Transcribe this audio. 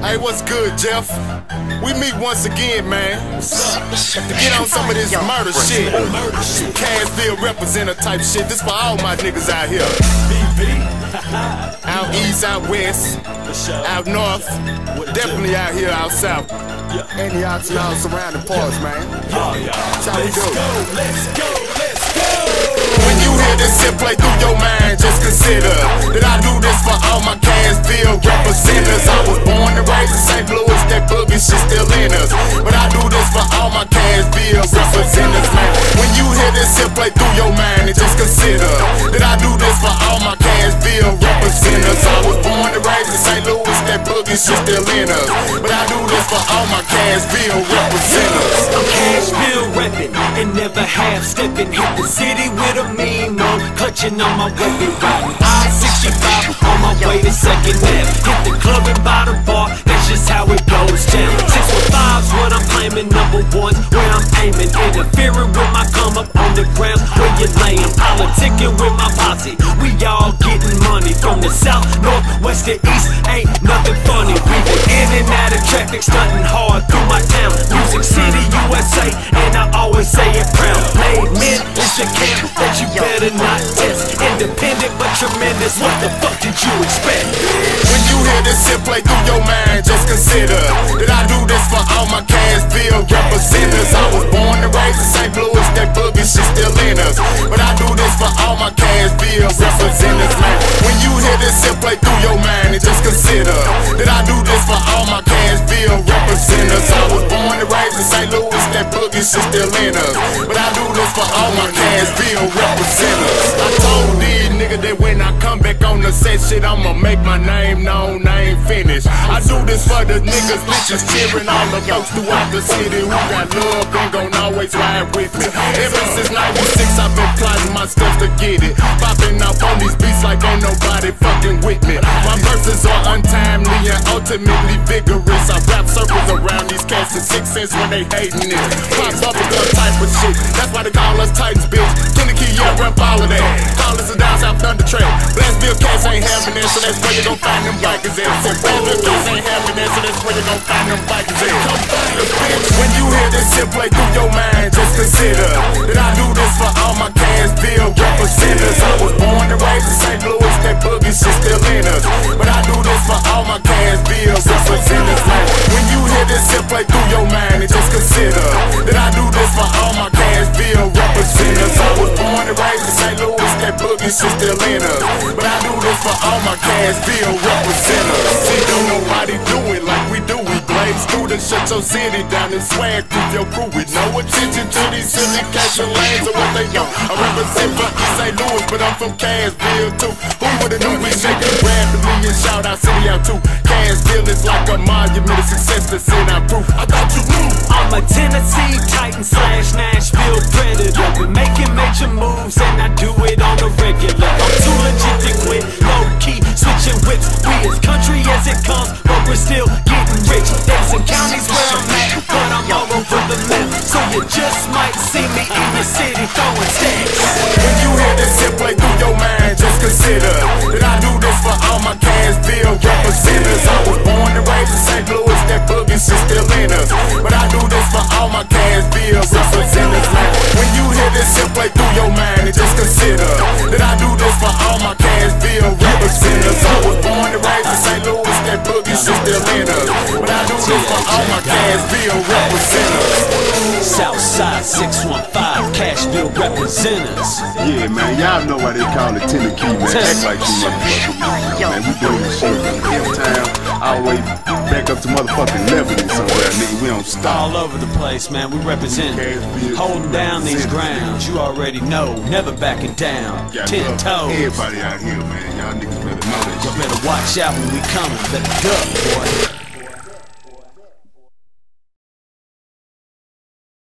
Hey, what's good, Jeff? We meet once again, man. To get on some of this murder shit. Cashville representative type shit. This for all my niggas out here. out east, out west, out north. Definitely out here, out south. And the out y'all surrounding parts, man. That's how we do. Let's go, let's go. When you hear this shit play through your mind, just consider that I do for all my Cashville representatives. I was born and raised in St. Louis, that boogie shit still in us. But I do this for all my Cashville representatives, man. When you hear this shit play through your mind, and just consider that I do this for all my Cashville representatives. I was born and raised in St. Louis, that boogie shit still in us. But I do this for all my Cashville representatives. I'm Cashville reppin' and never half stepping. Hit the city with a mean on, clutching on my weapon. Riding I-65 on my way to Second Ave. Hit the club and buy the bar, that's just how it goes down. Six with fives, what I'm claiming. Number ones, where I'm aiming. Interfering with my come up on the ground where you're laying. Politicking with my posse. We all getting money from the south, north, west, to east. Ain't nothing funny. We been in and out of traffic, stunting hard through my town. Music City, USA, tremendous. What the fuck did you expect? When you hear this shit play through your mind, just consider that I do this for all my Cashville representatives. I was born and raised in St. Louis, that boogie shit still in us. But I do this for all my Cashville representatives, man. When you hear this shit play through your mind, and just consider that I do this for all my Cashville representatives. I was born and raised in St. Louis, that boogie shit still in us. But I do this for all my Cashville representatives. The set shit, I'ma make my name known, I ain't finished. I do this for the niggas, bitches cheering all the folks throughout the city who got love and gon' always ride with me. Ever since 96, I've been plotting my stuff to get it. Popping off on these beats like ain't nobody fucking with me. My verses are untimely and ultimately vigorous. I rap circles around these cats in six cents when they hating it. Pop bubblegum type of shit, that's why they call us Titans, bitch. Kenny Key, yeah, rap all of that. A down south track. Cats ain't that, so that's where you gon' find them bikers at. So Blastville cats ain't that, so that's where you gon' find them bikers at. When you hear this shit play through your mind, just consider that I do this for all my Cashville representatives. I was born and raised in St. Louis, that boogie shit still in us. But I do this for all my Cashville representatives. When you hear this shit play through your mind, just consider all my Cashville representatives. See, don't nobody do it like we do. We blaze through the shut your city down and swag through your crew with no attention to these syndication lanes or what they do. I represent for East St. Louis, but I'm from Cashville too. Who would've knew we shaking rapidly and shout out city out too? Cashville is like a monument of success to send out proof. I thought you knew. I'm a Tennessee Titan slash Nashville Predator. Been making major moves and I do it you just might see me in your city throwing stacks. When you hear this shit play through your mind, just consider that I do this for all my Cashville representatives. I was born and raised in St. Louis, that boogie shit still in us. But I do this for all my Cashville representatives, man. When you hear this shit play through your mind, and just consider that I do this for all my Cashville representatives. I was born and raised in St. Louis, that boogie shit still in us. But I do this for all my Cashville representatives. Southside 615, Cashville representatives. Yeah, man, y'all know why they call it Tennessee, man. Act like you motherfuckers. Man, we doing this shit from Hilltown all the way back up to motherfucking Lebanon somewhere, nigga. We don't stop. All over the place, man. We represent holding down these grounds. You already know, never backing down. Ten toes. Everybody out here, man. Y'all niggas better know that You shit. better watch out when we coming. Better duck, boy.